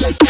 like, like.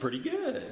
Pretty good.